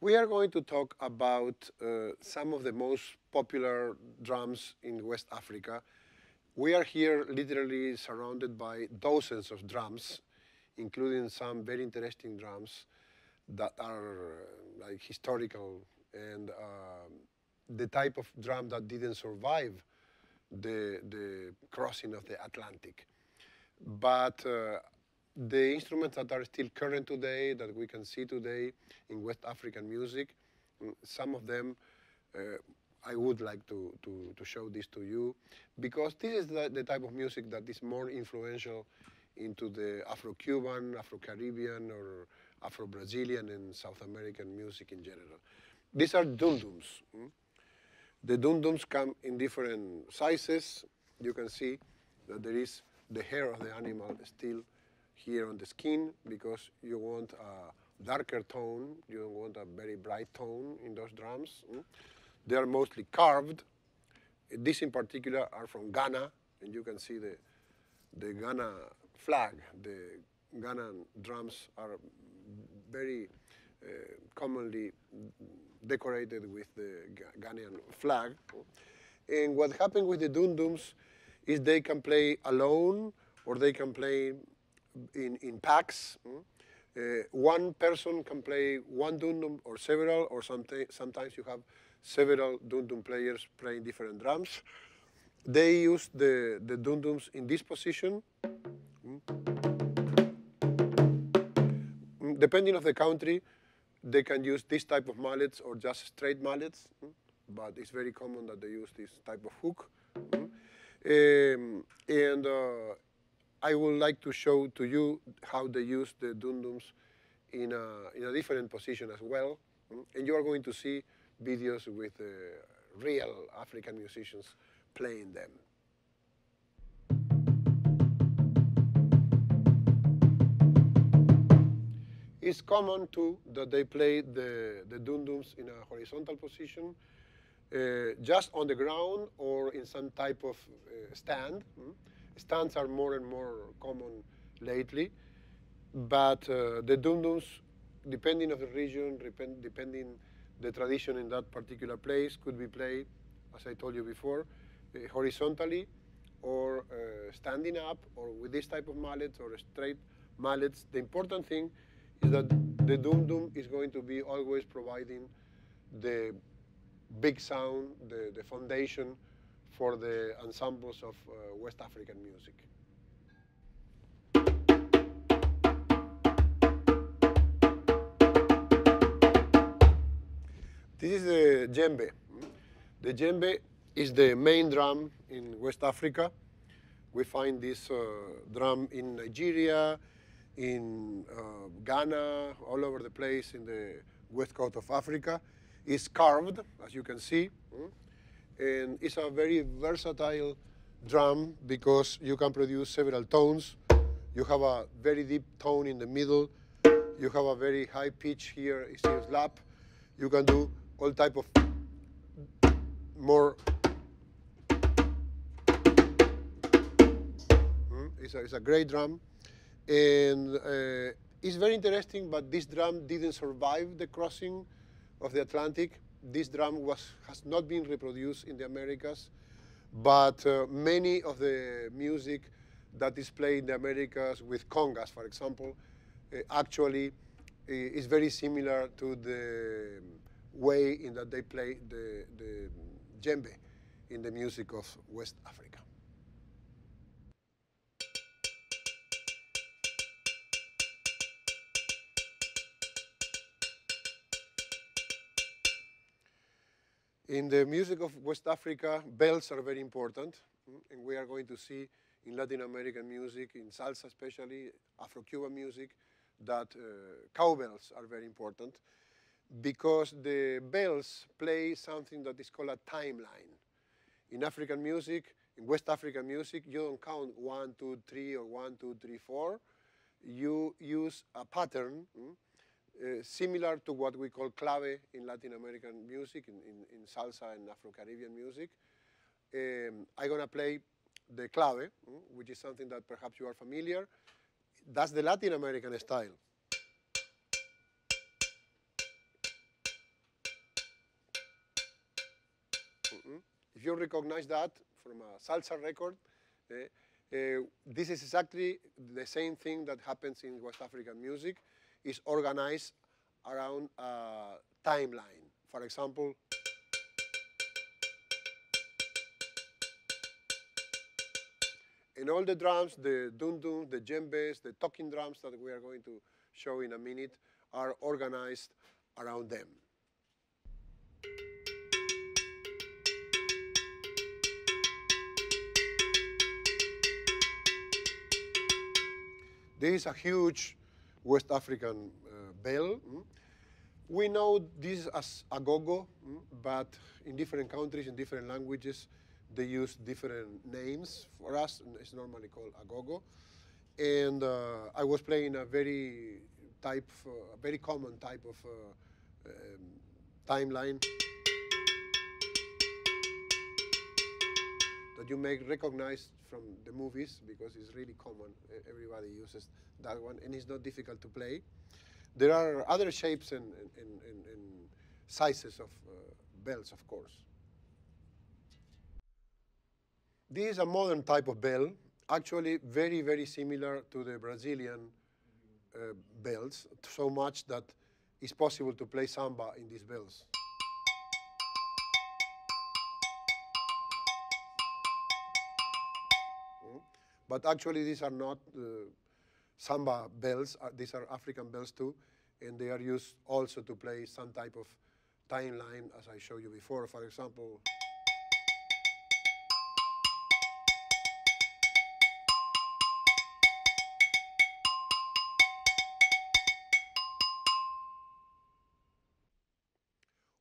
We are going to talk about uh, some of the most popular drums in West Africa. We are here literally surrounded by dozens of drums, including some very interesting drums that are uh, like historical and uh, the type of drum that didn't survive the, the crossing of the Atlantic. But uh, the instruments that are still current today, that we can see today in West African music, mm, some of them uh, I would like to, to, to, show this to you because this is the, the, type of music that is more influential into the Afro-Cuban, Afro-Caribbean, or Afro-Brazilian and South American music in general. These are dundums. Mm? The dundums come in different sizes. You can see that there is the hair of the animal still here on the skin because you want a darker tone, you don't want a very bright tone in those drums. Mm? They are mostly carved. These in particular are from Ghana, and you can see the, the Ghana flag. The Ghana drums are very uh, commonly decorated with the Ghanaian flag. And what happened with the dundums is they can play alone or they can play in, in packs. Mm? Uh, one person can play one dundum or several, or sometimes, you have several dundum players playing different drums. They use the, the dundums in this position. Mm? mm depending of the country, they can use this type of mallets or just straight mallets, mm? but it's very common that they use this type of hook. Mm? Um, and uh, I would like to show to you how they use the dundums in a, in a different position as well. And you are going to see videos with uh, real African musicians playing them. It's common too that they play the, the dundums in a horizontal position, uh, just on the ground or in some type of uh, stand. Mm? Stands are more and more common lately, but uh, the dundums, depending on the region, depending the tradition in that particular place, could be played, as I told you before, uh, horizontally or uh, standing up or with this type of mallets or straight mallets. The important thing is that the dundum is going to be always providing the big sound, the, the foundation for the ensembles of uh, West African music. This is the djembe. The djembe is the main drum in West Africa. We find this uh, drum in Nigeria, in uh, Ghana, all over the place in the west coast of Africa. It's carved, as you can see. Mm? and it's a very versatile drum because you can produce several tones. You have a very deep tone in the middle. You have a very high pitch here, it's your slap. You can do all type of more. Hmm? It's, a, it's a great drum. And uh, it's very interesting, but this drum didn't survive the crossing of the Atlantic this drum was, has not been reproduced in the Americas, but uh, many of the music that is played in the Americas with congas, for example, uh, actually uh, is very similar to the way in that they play the, the djembe in the music of West Africa. In the music of West Africa, bells are very important, mm, and we are going to see in Latin American music, in salsa especially, Afro-Cuban music, that uh, cowbells are very important because the bells play something that is called a timeline. In African music, in West African music, you don't count one, two, three, or one, two, three, four. You use a pattern mm, uh, similar to what we call clave in Latin American music, in, in, in salsa and Afro-Caribbean music. Um, I'm going to play the clave, mm, which is something that perhaps you are familiar. That's the Latin American style. Mm -hmm. If you recognize that from a salsa record, uh, uh, this is exactly the same thing that happens in West African music. It's organized around a timeline. For example, in all the drums, the dun-dun, the djembes, the talking drums that we are going to show in a minute are organized around them. This is a huge West African uh, bell. Mm. We know this as agogo, mm, but in different countries, in different languages, they use different names. For us, it's normally called agogo. And uh, I was playing a very type, uh, a very common type of uh, um, timeline that you may recognize from the movies because it's really common. Everybody uses that one, and it's not difficult to play. There are other shapes and, and, and, and sizes of uh, bells, of course. This is a modern type of bell, actually very, very similar to the Brazilian uh, bells, so much that it's possible to play samba in these bells. But actually, these are not uh, samba bells. Uh, these are African bells too, and they are used also to play some type of timeline, as I showed you before. For example.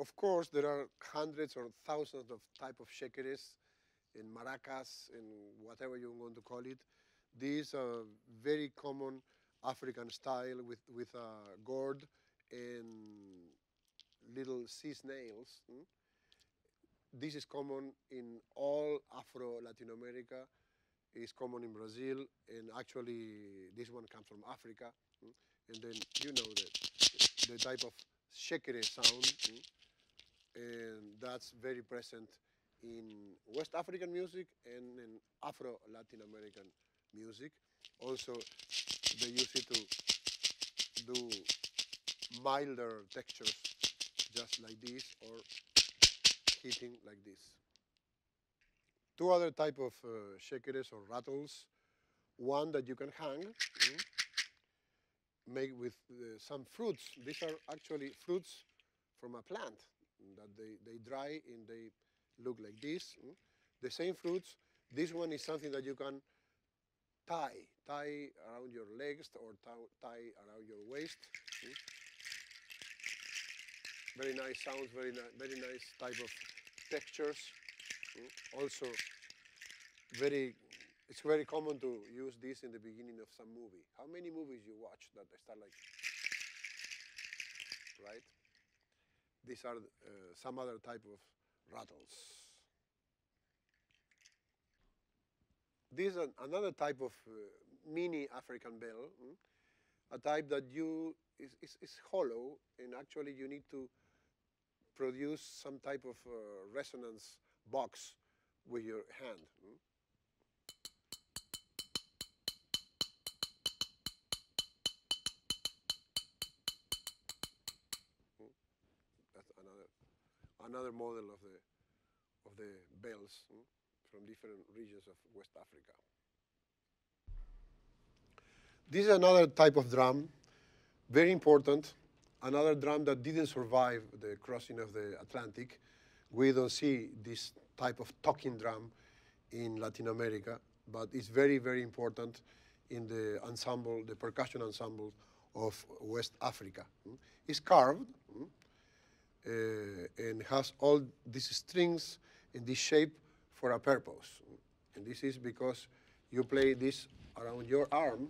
Of course, there are hundreds or thousands of type of shekeres in maracas, in whatever you want to call it. This a very common African style with, with a gourd and little sea snails. Hmm? This is common in all Afro-Latin America. It's common in Brazil, and actually this one comes from Africa. Hmm? And then you know the, the type of shekere sound, hmm? and that's very present in West African music and in Afro-Latin American music. Also, they use it to do milder textures, just like this, or hitting like this. Two other type of uh, or rattles. One that you can hang, mm, made with uh, some fruits. These are actually fruits from a plant that they, they dry and they look like this. Mm? The same fruits. This one is something that you can tie, tie around your legs or tie around your waist. Mm? Very nice sounds, very, ni very nice type of textures. Mm? Also, very, it's very common to use this in the beginning of some movie. How many movies you watch that start like, right? These are uh, some other type of rattles. This is another type of uh, mini African bell, mm? a type that you is, is, is, hollow and actually you need to produce some type of uh, resonance box with your hand. Mm? another another model of the, of the bells hmm, from different regions of West Africa. This is another type of drum, very important, another drum that didn't survive the crossing of the Atlantic. We don't see this type of talking drum in Latin America, but it's very, very important in the ensemble, the percussion ensemble of West Africa. It's carved, uh, and has all these strings in this shape for a purpose. And this is because you play this around your arm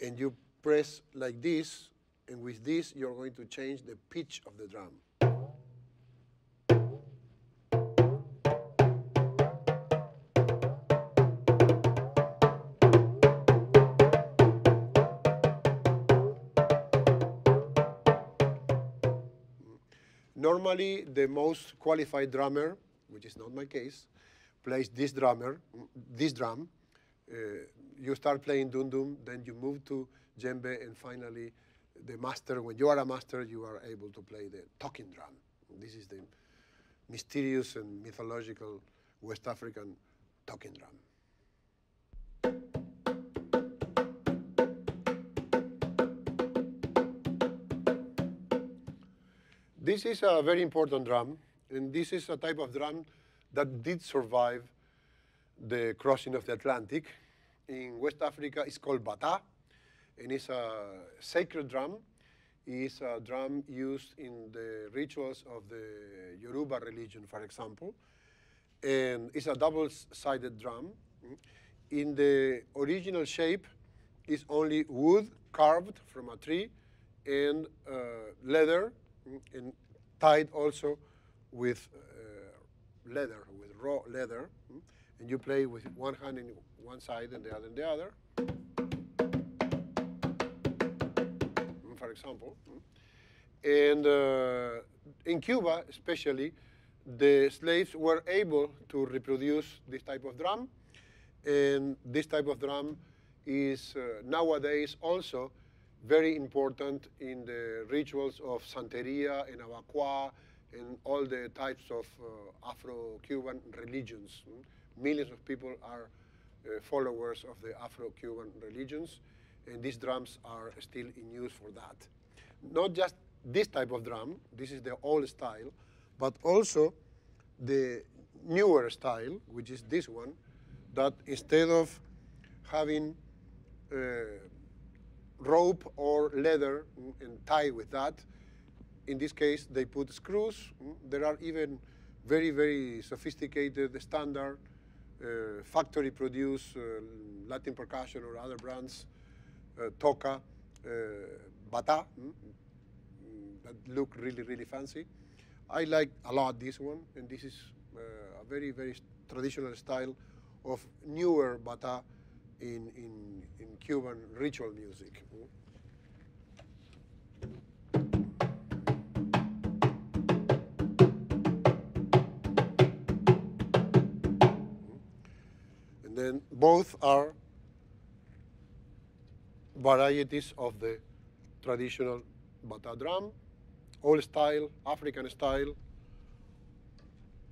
and you press like this, and with this you're going to change the pitch of the drum. normally the most qualified drummer, which is not my case, plays this drummer, this drum. Uh, you start playing dum dum, then you move to djembe, and finally the master. When you are a master, you are able to play the talking drum. This is the mysterious and mythological West African talking drum. This is a very important drum, and this is a type of drum that did survive the crossing of the Atlantic. In West Africa, it's called bata, and it's a sacred drum. It's a drum used in the rituals of the Yoruba religion, for example. And it's a double-sided drum. In the original shape, it's only wood carved from a tree and uh, leather and tied also with uh, leather, with raw leather. And you play with one hand in one side and the other in the other. For example. And uh, in Cuba, especially, the slaves were able to reproduce this type of drum. And this type of drum is uh, nowadays also very important in the rituals of Santeria and Abakuá and all the types of uh, Afro-Cuban religions. Millions of people are uh, followers of the Afro-Cuban religions, and these drums are still in use for that. Not just this type of drum, this is the old style, but also the newer style, which is this one, that instead of having uh, rope or leather and tie with that. In this case, they put screws. There are even very, very sophisticated standard uh, factory produced uh, Latin percussion or other brands, uh, Toca, uh, Bata, mm, that look really, really fancy. I like a lot this one, and this is uh, a very, very traditional style of newer Bata in, in, in Cuban ritual music. And both are varieties of the traditional bata drum, old style, African style,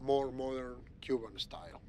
more modern Cuban style.